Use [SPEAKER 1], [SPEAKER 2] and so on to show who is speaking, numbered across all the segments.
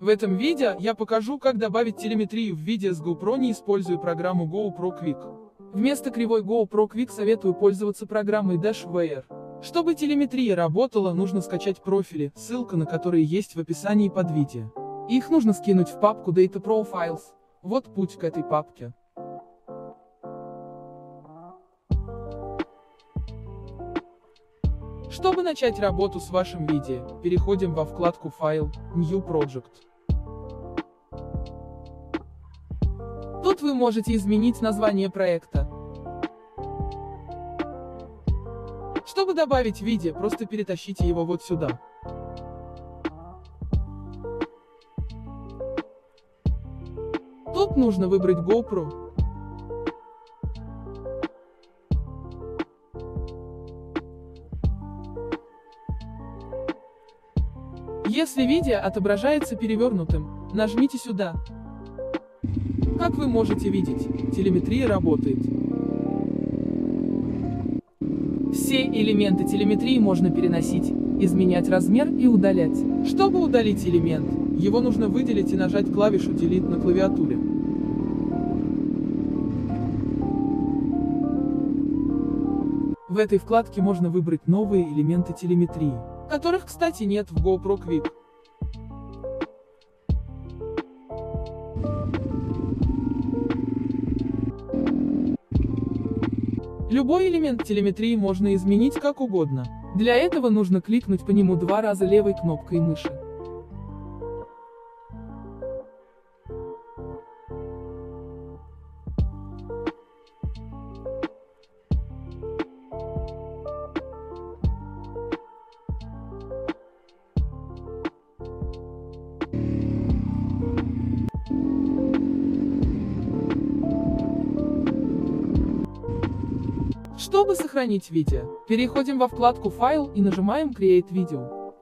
[SPEAKER 1] В этом видео я покажу, как добавить телеметрию в видео с GoPro, не используя программу GoPro Quick. Вместо кривой GoPro Quick советую пользоваться программой DashWare. Чтобы телеметрия работала, нужно скачать профили, ссылка на которые есть в описании под видео. Их нужно скинуть в папку Data Profiles. Вот путь к этой папке. Чтобы начать работу с вашим видео, переходим во вкладку «Файл», «New Project». Тут вы можете изменить название проекта. Чтобы добавить видео, просто перетащите его вот сюда. Тут нужно выбрать GoPro. Если видео отображается перевернутым, нажмите сюда. Как вы можете видеть, телеметрия работает. Все элементы телеметрии можно переносить, изменять размер и удалять. Чтобы удалить элемент, его нужно выделить и нажать клавишу Delete на клавиатуре. В этой вкладке можно выбрать новые элементы телеметрии, которых, кстати, нет в GoPro Quick. Любой элемент телеметрии можно изменить как угодно. Для этого нужно кликнуть по нему два раза левой кнопкой мыши. Чтобы сохранить видео, переходим во вкладку «Файл» и нажимаем «Create Video».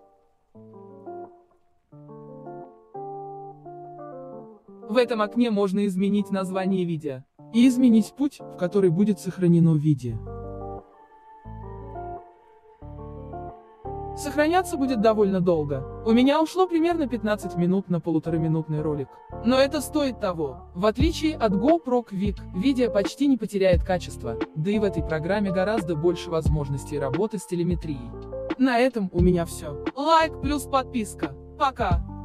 [SPEAKER 1] В этом окне можно изменить название видео и изменить путь, в который будет сохранено видео. Сохраняться будет довольно долго. У меня ушло примерно 15 минут на полутораминутный ролик. Но это стоит того. В отличие от GoPro Quick, видео почти не потеряет качество, да и в этой программе гораздо больше возможностей работы с телеметрией. На этом у меня все. Лайк плюс подписка. Пока!